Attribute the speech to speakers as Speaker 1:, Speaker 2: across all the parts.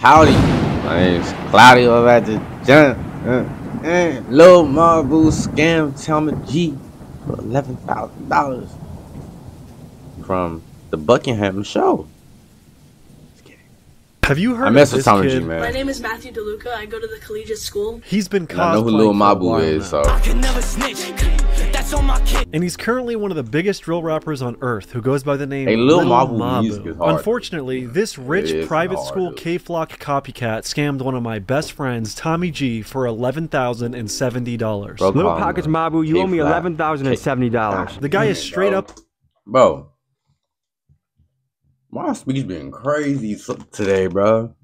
Speaker 1: Howdy, my name's Claudio at the jump. Uh, uh, Lil Mabu scam Tommy G for eleven thousand dollars from the Buckingham show.
Speaker 2: Have you heard
Speaker 1: I mess
Speaker 2: of
Speaker 1: with
Speaker 2: this
Speaker 1: Tommy
Speaker 2: kid?
Speaker 1: G, man.
Speaker 3: My name is Matthew DeLuca. I go to the collegiate school.
Speaker 2: He's been
Speaker 1: And I know who
Speaker 2: cosplaying
Speaker 1: Lil
Speaker 2: for
Speaker 1: Mabu is,
Speaker 2: now.
Speaker 1: so
Speaker 4: can never snitch. That's on my kid.
Speaker 2: And he's currently one of the biggest drill rappers on earth who goes by the name
Speaker 1: Hey, Lil
Speaker 2: Lil
Speaker 1: Mabu
Speaker 2: Mabu.
Speaker 1: music is hard.
Speaker 2: Unfortunately, this rich private
Speaker 1: hard,
Speaker 2: school.
Speaker 1: Kay
Speaker 2: Flock copycat scammed one of my best friends, Tommy G, for
Speaker 1: $11,070.
Speaker 5: Little
Speaker 1: call
Speaker 5: Pockets
Speaker 1: man.
Speaker 5: Mabu, you owe me eleven thousand and seventy dollars.
Speaker 2: The guy is straight up
Speaker 1: bro. My speech been crazy today, bro.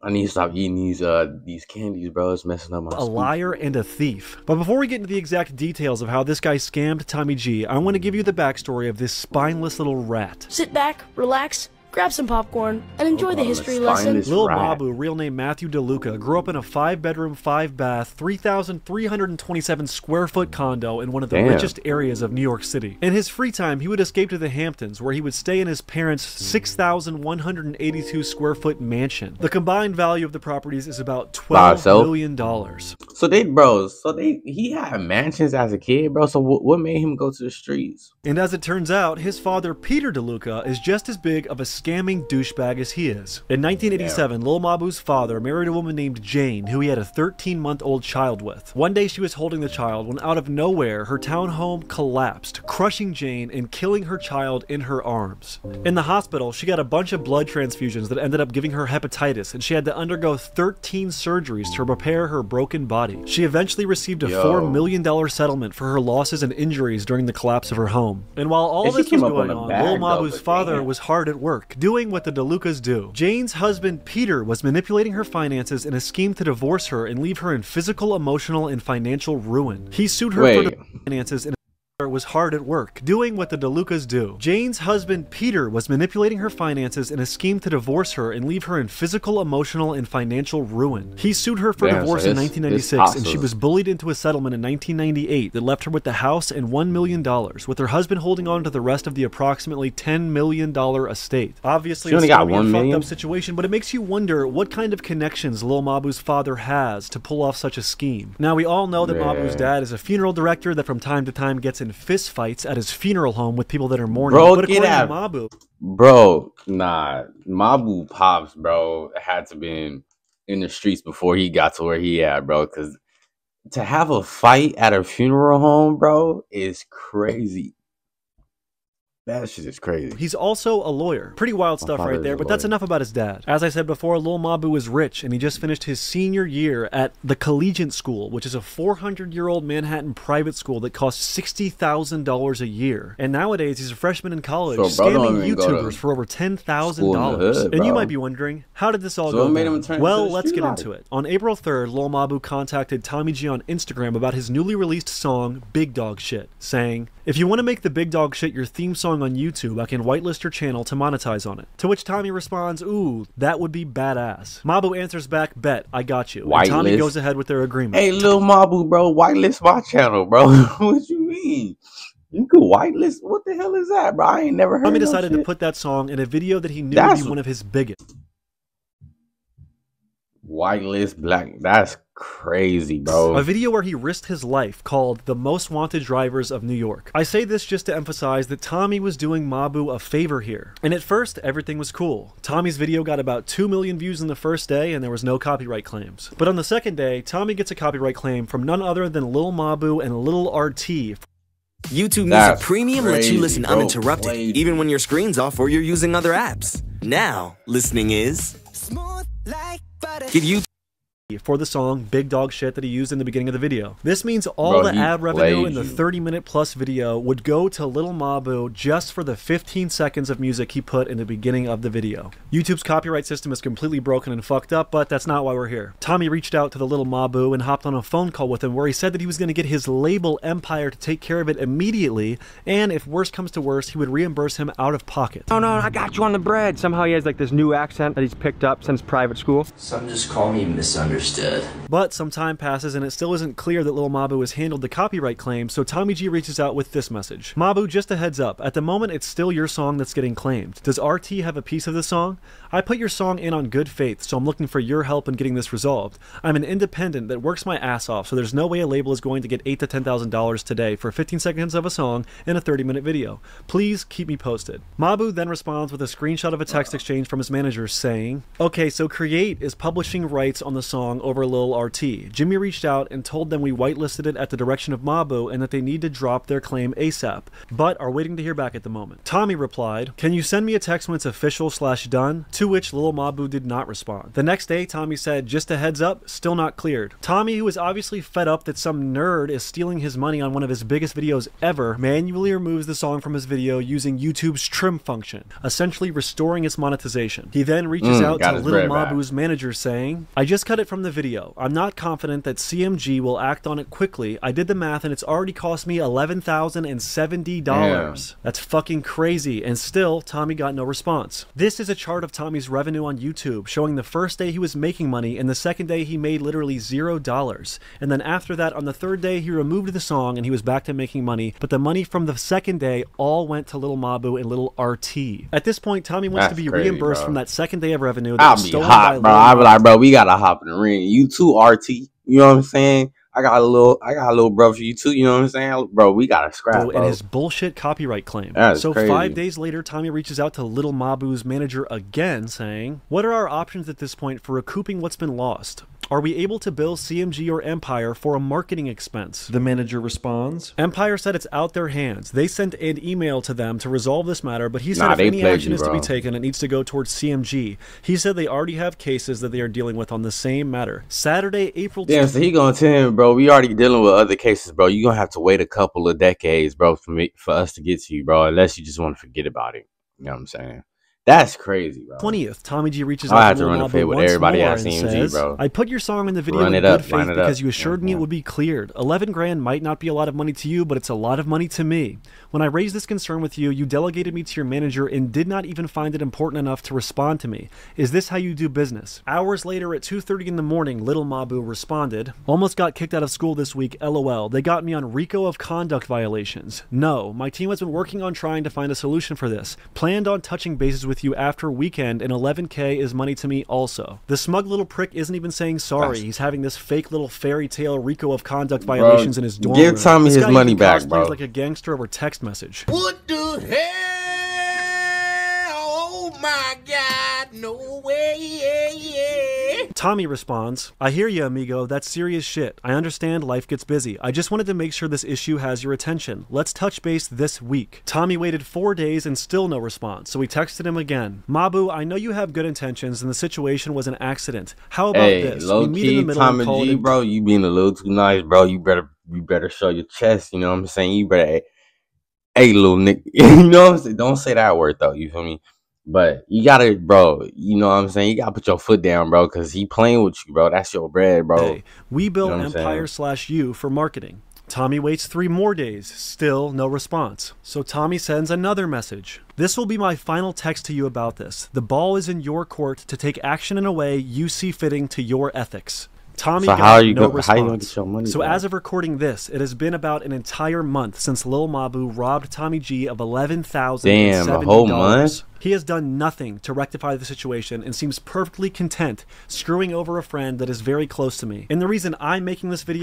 Speaker 1: I need to stop eating these uh these candies, bro. It's messing up my.
Speaker 2: a
Speaker 1: speech.
Speaker 2: liar and a thief. But before we get into the exact details of how this guy scammed Tommy G, I want to give you the backstory of this spineless little rat.
Speaker 3: Sit back, relax, grab some popcorn, and enjoy the
Speaker 1: on,
Speaker 3: history lesson.
Speaker 2: Lil
Speaker 1: rat.
Speaker 2: Mabu, real name Matthew DeLuca, grew up in a five bedroom, five bath, 3,327 square foot condo in one of the
Speaker 1: Damn.
Speaker 2: richest areas of New York City. In his free time, he would escape to the Hamptons, where he would stay in his parents' 6,182 square foot mansion. The combined value of the properties is about
Speaker 1: By
Speaker 2: 12
Speaker 1: itself?
Speaker 2: million dollars.
Speaker 1: So they, bro. So they, he had mansions as a kid, bro. So what, what made him go to the streets?
Speaker 2: And as it turns out, his father, Peter DeLuca, is just as big of a scamming douchebag as he is. In 1987, Lil Mabu's father married a woman named Jane, who he had a 13 month old child with. One day she was holding the child when out of nowhere, her townhome collapsed, crushing Jane and killing her child in her arms. In the hospital, she got a bunch of blood transfusions that ended up giving her hepatitis, and she had to undergo 13 surgeries to repair her broken body. She eventually received a
Speaker 1: Yo.
Speaker 2: $4 million settlement for her losses and injuries during the collapse of her home. And while all this was going
Speaker 1: on
Speaker 2: on, Lil Mabu's father was hard at work, doing what the DeLucas do. Jane's husband, Peter, was manipulating her finances in a scheme to divorce her and leave her in physical, emotional, and financial ruin. He sued her for
Speaker 1: Wait.
Speaker 2: the finances and was hard at work, doing what the DeLucas do. Jane's husband, Peter, was manipulating her finances in a scheme to divorce her and leave her in physical, emotional, and financial ruin. He sued her for
Speaker 1: so
Speaker 2: divorce in
Speaker 1: this- this
Speaker 2: 1996, and she was bullied into a settlement in 1998 that left her with the house and $1 million, with her husband holding on to the rest of the approximately $10 million estate. Obviously,
Speaker 1: She only got
Speaker 2: a
Speaker 1: $1
Speaker 2: fucked
Speaker 1: million?
Speaker 2: up situation, but it makes you wonder what kind of connections Lil Mabu's father has to pull off such a scheme. Now, we all know that Mabu's dad is a funeral director that from time to time gets in fist fights at his funeral home with people that are mourning.
Speaker 1: Bro,
Speaker 2: but
Speaker 1: get out.
Speaker 2: Mabu,
Speaker 1: Bro, nah. Mabu pops, bro, had to been in the streets before he got to where he at, bro. Cause to have a fight at a funeral home, bro, is crazy. That shit is crazy.
Speaker 2: He's also a lawyer. Pretty wild stuff right there, but that's enough about his dad. As I said before, Lil Mabu is rich, and he just finished his senior year at the Collegiate School, which is a 400 year old Manhattan private school that costs $60,000 a year. And nowadays, he's a freshman in college,
Speaker 1: So,
Speaker 2: scamming
Speaker 1: even go to
Speaker 2: YouTubers for over $10,000.
Speaker 1: school in the hood,
Speaker 2: And you might be wondering, how did this all
Speaker 1: So
Speaker 2: go
Speaker 1: made him turn
Speaker 2: well, let's get into it. On April 3rd, Lil Mabu contacted Tommy G on Instagram about his newly released song, Big Dog Shit, saying, If you want to make the Big Dog Shit your theme song on YouTube, I can whitelist your channel to monetize on it. To which Tommy responds, Ooh, that would be badass. Mabu answers back, Bet, I got you. And Tommy goes ahead with their agreement.
Speaker 1: Hey, Lil Mabu, bro, whitelist my channel, bro. what you mean? You could whitelist? What the hell is that, bro? I ain't never heard.
Speaker 2: Tommy
Speaker 1: no
Speaker 2: decided to put that song in a video that he knew
Speaker 1: That's-
Speaker 2: would be one of his biggest.
Speaker 1: Whitelist black. That's crazy, bro.
Speaker 2: A video where he risked his life called The Most Wanted Drivers of New York. I say this just to emphasize that Tommy was doing Mabu a favor here. And at first, everything was cool. Tommy's video got about 2 million views in the first day, and there was no copyright claims. But on the second day, Tommy gets a copyright claim from none other than Lil Mabu and Lil RT
Speaker 4: YouTube Music
Speaker 1: That's
Speaker 4: Premium lets you listen
Speaker 1: bro.
Speaker 4: uninterrupted,
Speaker 1: Played.
Speaker 4: even when your screen's off or you're using other apps. Now, listening is give you
Speaker 2: for the song Big Dog Shit that he used in the beginning of the video. This means all
Speaker 1: Bro,
Speaker 2: the ad revenue in the 30 minute plus video would go to Little Mabu just for the 15 seconds of music he put in the beginning of the video. YouTube's copyright system is completely broken and fucked up, but that's not why we're here. Tommy reached out to the Little Mabu and hopped on a phone call with him where he said that he was going to get his label Empire to take care of it immediately, and if worse comes to worse, he would reimburse him out of pocket.
Speaker 5: Oh no, I got you on the bread. Somehow he has like this new accent that he's picked up since private school.
Speaker 6: Some just call me misunderstood.
Speaker 5: Understood.
Speaker 2: But some time passes and it still isn't clear that Lil Mabu has handled the copyright claim, so Tommy G reaches out with this message. Mabu, just a heads up, at the moment it's still your song that's getting claimed. Does RT have a piece of the song? I put your song in on good faith, so I'm looking for your help in getting this resolved. I'm an independent that works my ass off, so there's no way a label is going to get eight to ten thousand dollars today for 15 seconds of a song and a 30 minute video. Please keep me posted. Mabu then responds with a screenshot of a text exchange from his manager saying, Okay, so Create is publishing rights on the song over Lil RT. Jimmy reached out and told them we whitelisted it at the direction of Mabu and that they need to drop their claim ASAP, but are waiting to hear back at the moment. Tommy replied, Can you send me a text when it's official slash done? To which Lil Mabu did not respond. The next day, Tommy said, Just a heads up, still not cleared. Tommy, who is obviously fed up that some nerd is stealing his money on one of his biggest videos ever, manually removes the song from his video using YouTube's trim function, essentially restoring its monetization. He then reaches
Speaker 1: Mm,
Speaker 2: out to
Speaker 1: Lil
Speaker 2: Little
Speaker 1: bread back.
Speaker 2: Mabu's manager saying, I just cut it from the video. I'm not confident that CMG will act on it quickly. I did the math and it's already cost me $11,070. That's fucking crazy. And still, Tommy got no response. This is a chart of Tommy's revenue on YouTube, showing the first day he was making money and the second day he made literally zero dollars. And then after that, on the third day, he removed the song and he was back to making money. But the money from the second day all went to Little Mabu and Little RT. At this point, Tommy wants
Speaker 1: That's
Speaker 2: to be
Speaker 1: crazy,
Speaker 2: reimbursed
Speaker 1: bro.
Speaker 2: from that second day of revenue that
Speaker 1: I'll
Speaker 2: was stolen
Speaker 1: hot,
Speaker 2: by
Speaker 1: bro. I'll be like, bro, we gotta hop in the ring. You too, RT. You know what I'm saying? I got a little, I got a little bro for you too. You know what I'm saying, bro? We gotta scrap,
Speaker 2: Bro,
Speaker 1: bro.
Speaker 2: and his bullshit copyright claim.
Speaker 1: That's
Speaker 2: so
Speaker 1: crazy.
Speaker 2: five days later, Tommy reaches out to Little Mabu's manager again, saying, "What are our options at this point for recouping what's been lost? Are we able to bill CMG or Empire for a marketing expense?" The manager responds, "Empire said it's out their hands. They sent an email to them to resolve this matter, but he said
Speaker 1: Nah,
Speaker 2: if any action
Speaker 1: you,
Speaker 2: is to be taken, it needs to go towards CMG. He said they already have cases that they are dealing with on the same matter. Saturday, April
Speaker 1: Damn, so he gonna tell him, bro, we already dealing with other cases, bro. You gonna have to wait a couple of decades, bro, for me for us to get to you, bro, unless you just want to forget about it. You know what I'm saying? That's crazy, bro.
Speaker 2: 20th, Tommy G reaches out to Lil
Speaker 1: run the
Speaker 2: Mabu
Speaker 1: with
Speaker 2: once
Speaker 1: everybody
Speaker 2: more and
Speaker 1: CMG,
Speaker 2: says,
Speaker 1: bro.
Speaker 2: I put your song in the video
Speaker 1: Run
Speaker 2: in
Speaker 1: it
Speaker 2: good
Speaker 1: up,
Speaker 2: faith
Speaker 1: it
Speaker 2: because you assured
Speaker 1: Yeah,
Speaker 2: me it would be cleared. 11 grand might not be a lot of money to you, but it's a lot of money to me. When I raised this concern with you, you delegated me to your manager and did not even find it important enough to respond to me. Is this how you do business? Hours later at 2:30 in the morning, Little Mabu responded, "Almost got kicked out of school this week. LOL. They got me on RICO of conduct violations. No, my team has been working on trying to find a solution for this. Planned on touching bases with you after weekend, and 11k is money to me also. The smug little prick isn't even saying sorry.
Speaker 1: That's-
Speaker 2: He's having this fake little fairy tale RICO of conduct violations in his dorm
Speaker 1: give
Speaker 2: room.
Speaker 1: Tommy
Speaker 2: This
Speaker 1: his
Speaker 2: guy
Speaker 1: money back,
Speaker 2: cosplays
Speaker 1: bro.
Speaker 2: like a gangster over text message.
Speaker 6: What the hell? Oh my God, no way.
Speaker 2: Tommy responds, I hear you, amigo. That's serious shit. I understand life gets busy. I just wanted to make sure this issue has your attention. Let's touch base this week. Tommy waited four days and still no response, so we texted him again. Mabu, I know you have good intentions and the situation was an accident. How about
Speaker 1: Hey,
Speaker 2: this?
Speaker 1: low
Speaker 2: we meet in the middle and
Speaker 1: Tommy
Speaker 2: call
Speaker 1: G,
Speaker 2: it a-
Speaker 1: bro, you being a little too nice, bro. You better, you better show your chest. You know what I'm saying? You better, hey, hey little Nick. you know what I'm saying? Don't say that word though. You feel me? But you gotta, bro. You know what I'm saying? You gotta put your foot down, bro, because he playing with you, bro. That's your bread, bro.
Speaker 2: day. We bill
Speaker 1: You know
Speaker 2: Empire slash you for marketing. Tommy waits three more days, still no response. So Tommy sends another message. This will be my final text to you about this. The ball is in your court to take action in a way you see fitting to your ethics. Tommy
Speaker 1: So
Speaker 2: got
Speaker 1: how are you
Speaker 2: no
Speaker 1: go- how you gonna
Speaker 2: response.
Speaker 1: get your money
Speaker 2: so
Speaker 1: back?
Speaker 2: as of recording this, it has been about an entire month since Lil Mabu robbed Tommy G of eleven thousand
Speaker 1: Damn, a whole month?
Speaker 2: He has done nothing to rectify the situation and seems perfectly content screwing over a friend that is very close to me. And the reason I'm making this video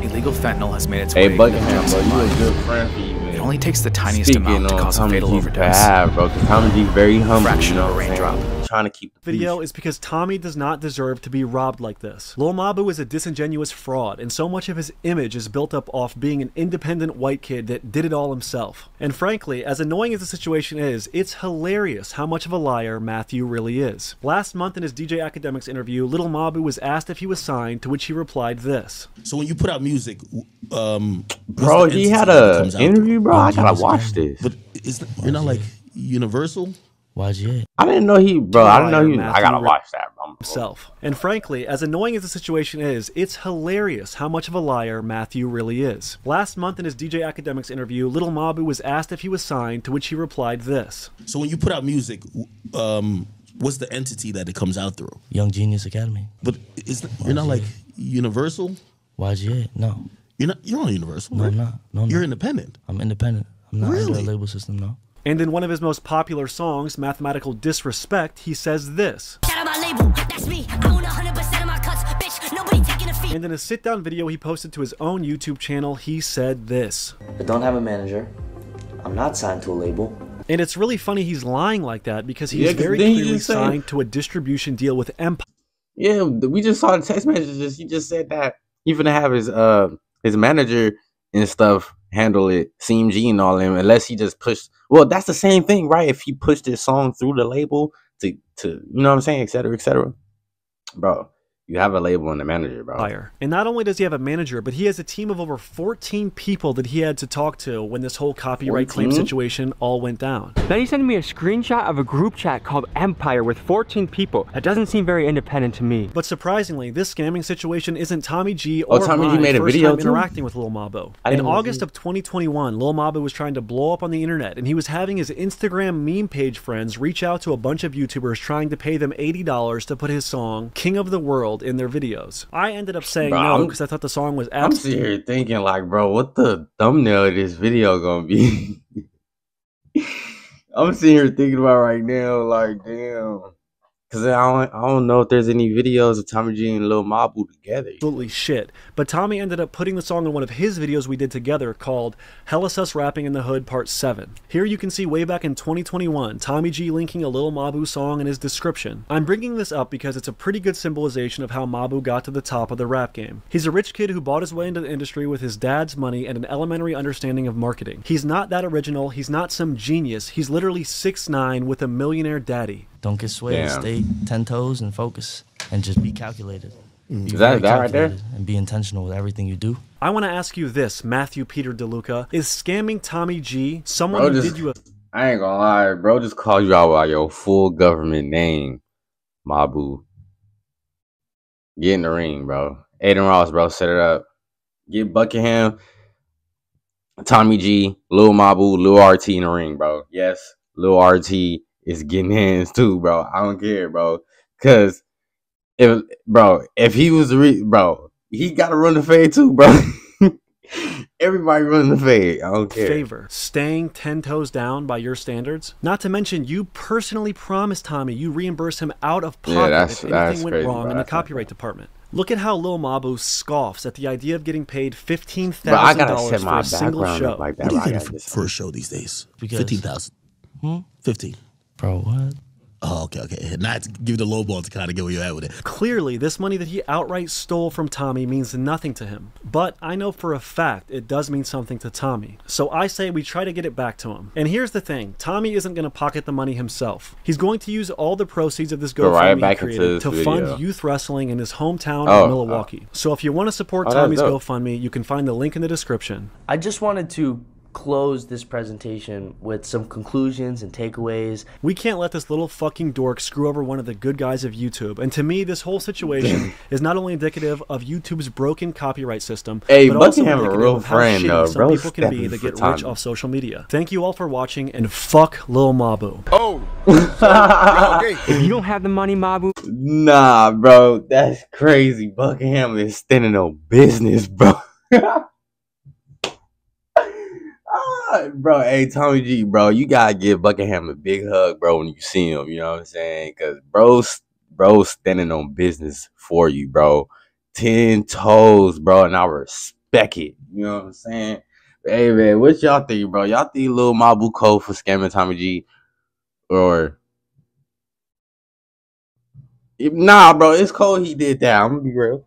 Speaker 7: Illegal fentanyl has made its
Speaker 1: Hey,
Speaker 7: way
Speaker 1: Buckingham,
Speaker 7: into
Speaker 1: bro,
Speaker 7: the
Speaker 1: you a good friend for you, man.
Speaker 7: It only takes the tiniest
Speaker 1: Speaking
Speaker 7: amount to cause a
Speaker 1: Tommy
Speaker 7: fatal
Speaker 1: G's
Speaker 7: overdose.
Speaker 1: behalf, bro, Tommy G's very humble.
Speaker 7: Fraction
Speaker 1: you know
Speaker 7: of a
Speaker 1: what I'm
Speaker 7: raindrop.
Speaker 1: Saying? Trying to keep the
Speaker 2: video
Speaker 1: peace.
Speaker 2: is because Tommy does not deserve to be robbed like this. Lil Mabu is a disingenuous fraud, and so much of his image is built up off being an independent white kid that did it all himself. And frankly, as annoying as the situation is, it's hilarious how much of a liar Matthew really is. Last month in his DJ Akademiks interview, Little Mabu was asked if he was signed, to which he replied this.
Speaker 6: So when you put out music, um,
Speaker 1: Bro, he had
Speaker 6: that
Speaker 1: a interview, bro. I gotta watch this.
Speaker 6: But is you're not like Universal?
Speaker 5: YG.
Speaker 1: I didn't know he, bro. I didn't know he.
Speaker 2: Liar,
Speaker 1: I gotta watch that, bro.
Speaker 2: himself. And frankly, as annoying as the situation is, it's hilarious how much of a liar Matthew really is. Last month in his DJ Akademiks interview, Little Mabu was asked if he was signed, to which he replied this.
Speaker 6: So when you put out music, um, what's the entity that it comes out through?
Speaker 5: Young Genius Academy.
Speaker 6: But It's not, you're not like Universal.
Speaker 5: YGA? No,
Speaker 6: You're not. You're on Universal.
Speaker 5: no,
Speaker 6: right?
Speaker 5: I'm not. No, no.
Speaker 6: You're independent.
Speaker 5: I'm independent. I'm not under
Speaker 6: Really?
Speaker 5: a label system. No.
Speaker 2: And in one of his most popular songs, Mathematical Disrespect, he says this.
Speaker 8: Shout out my label, that's me. I own 100% of my cuts, bitch. Nobody taking a fee.
Speaker 2: And in a sit down video he posted to his own YouTube channel, he said this.
Speaker 9: I don't have a manager. I'm not signed to a label.
Speaker 2: And it's really funny he's lying like that because he's
Speaker 1: Yeah, 'cause
Speaker 2: very
Speaker 1: didn't he
Speaker 2: clearly
Speaker 1: just say-
Speaker 2: signed to a distribution deal with Empire.
Speaker 1: Yeah, we just saw the text messages. He just said that he's gonna have his uh his manager and stuff handle it, CMG and all them, unless he just pushed. Well, that's the same thing, right? If he pushed his song through the label to to you know what I'm saying, et cetera, et cetera. Bro, you have a label and a manager, bro.
Speaker 2: Empire. And not only does he have a manager, but he has a team of over 14 people that he had to talk to when this whole copyright claim situation all went down.
Speaker 10: Then he sent me a screenshot of a group chat called Empire with 14 people. That doesn't seem very independent to me.
Speaker 2: But surprisingly, this scamming situation isn't Tommy G
Speaker 1: Oh,
Speaker 2: or
Speaker 1: Tommy G made a
Speaker 2: first
Speaker 1: video
Speaker 2: time interacting with Lil
Speaker 1: Mabu.
Speaker 2: In August of 2021, Lil Mabu was trying to blow up on the internet, and he was having his Instagram meme page friends reach out to a bunch of YouTubers trying to pay them $80 to put his song "King of the World" in their videos. I ended up saying
Speaker 1: Bro,
Speaker 2: no because I thought the song was
Speaker 1: I'm
Speaker 2: absolutely
Speaker 1: sitting here thinking like, bro, what the thumbnail of this video gonna be? I'm sitting here thinking about right now, like, damn. Cause I don't, I don't know if there's any videos of Tommy G and Lil Mabu together.
Speaker 2: absolutely shit. But Tommy ended up putting the song in one of his videos we did together called Hella Sus Rapping in the Hood Part 7. Here you can see way back in 2021, Tommy G linking a Lil Mabu song in his description. I'm bringing this up because it's a pretty good symbolization of how Mabu got to the top of the rap game. He's a rich kid who bought his way into the industry with his dad's money and an elementary understanding of marketing. He's not that original, he's not some genius, he's literally 6'9 with a millionaire daddy.
Speaker 5: Don't get swayed.
Speaker 1: Damn.
Speaker 5: Stay ten toes and focus, and just be calculated. Mm. Be
Speaker 1: Is that-
Speaker 5: very
Speaker 1: that right there?
Speaker 5: calculated And be intentional with everything you do.
Speaker 2: I want to ask you this, Matthew Peter DeLuca. Is scamming Tommy G someone
Speaker 1: Bro,
Speaker 2: who
Speaker 1: just-
Speaker 2: did you a
Speaker 1: I ain't gonna lie, bro. Just call you out by your full government name, Mabu. Get in the ring, bro. Adin Ross, bro. Set it up. Get Buckingham, Tommy G, Lil Mabu, Lil RT in the ring, bro. Yes, Lil RT is getting hands too, bro. I don't care, bro. Cause if bro, if he was re- bro, he gotta run the fade too, bro. Everybody running the fade. I don't care.
Speaker 2: favor, staying 10 toes down by your standards? Not to mention, you personally promised Tommy you reimburse him out of
Speaker 1: Yeah,
Speaker 2: pocket
Speaker 1: that's-
Speaker 2: if
Speaker 1: that's
Speaker 2: anything went
Speaker 1: crazy,
Speaker 2: wrong
Speaker 1: bro.
Speaker 2: in the
Speaker 1: That's
Speaker 2: copyright department. Look at how Lil Mabu scoffs at the idea of getting paid $15,000
Speaker 1: I gotta set
Speaker 2: for
Speaker 1: my
Speaker 2: a single
Speaker 1: background
Speaker 2: show.
Speaker 1: like that.
Speaker 6: What do you
Speaker 1: bro. I
Speaker 6: get for, for a show these days?
Speaker 5: Because-
Speaker 6: Fifteen thousand.
Speaker 5: Hmm?
Speaker 6: Fifteen.
Speaker 5: Bro, what?
Speaker 6: Oh, okay, okay. Not to give the low ball to kind of get where you're at with it.
Speaker 2: Clearly, this money that he outright stole from Tommy means nothing to him. But I know for a fact it does mean something to Tommy. So I say we try to get it back to him. And here's the thing Tommy isn't going to pocket the money himself. He's going to use all the proceeds of this
Speaker 1: Go right
Speaker 2: GoFundMe he created to
Speaker 1: video.
Speaker 2: fund youth wrestling in his hometown
Speaker 1: Oh,
Speaker 2: of Milwaukee. So if you want to support
Speaker 1: Oh,
Speaker 2: Tommy's. GoFundMe, you can find the link in the description.
Speaker 9: I just wanted to close this presentation with some conclusions and takeaways.
Speaker 2: We can't let this little fucking dork screw over one of the good guys of YouTube. And to me, this whole situation is not only indicative of YouTube's broken copyright system,
Speaker 1: Hey,
Speaker 2: but also
Speaker 1: Buckingham a
Speaker 2: indicative
Speaker 1: real
Speaker 2: of how
Speaker 1: friend,
Speaker 2: shitty
Speaker 1: though,
Speaker 2: some
Speaker 1: bro.
Speaker 2: people can be that
Speaker 1: for
Speaker 2: get rich off social media. Thank you all for watching, and fuck Lil Mabu. Oh!
Speaker 10: if you don't have the money, Mabu,
Speaker 1: Nah, bro, that's crazy. Buckingham is standing on business, bro. Bro, hey Tommy G, bro, you gotta give Buckingham a big hug, bro, when you see him. You know what I'm saying? Cause bro's bro's standing on business for you, bro. Ten toes, bro, and I respect it. You know what I'm saying? Hey man, what y'all think, bro? Y'all think little Mabu Cole for scamming Tommy G, or Nah, bro, it's cold. He did that. I'm gonna be real.